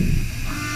Música